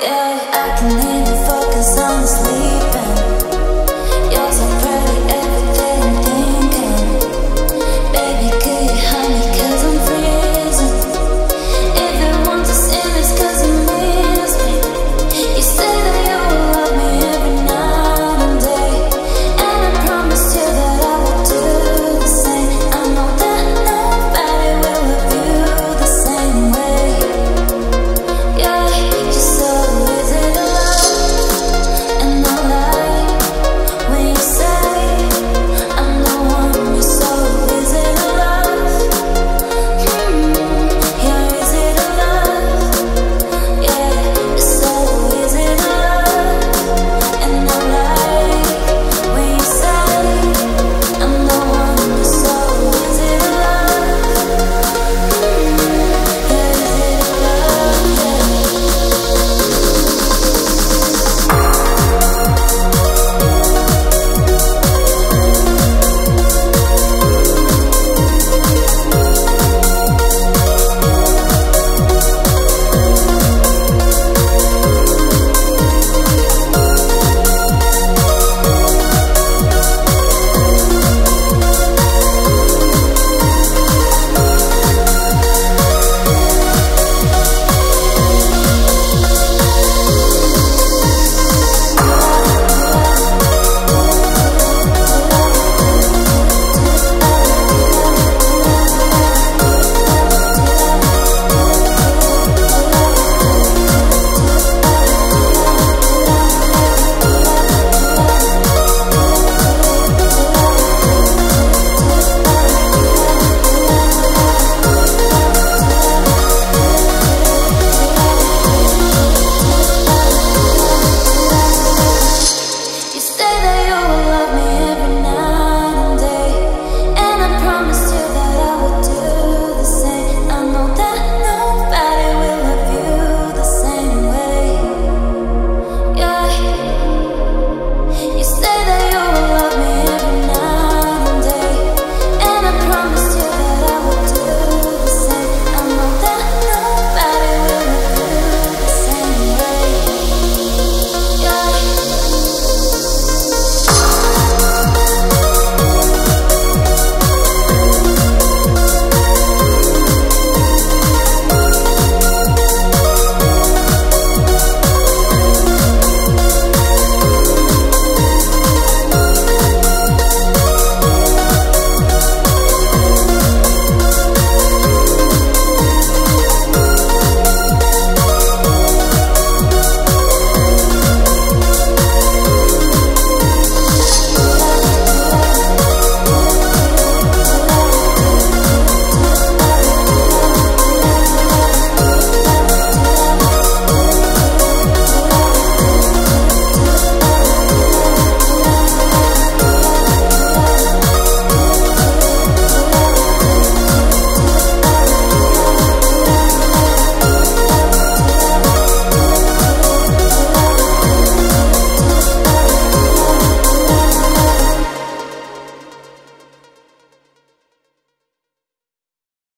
Yeah.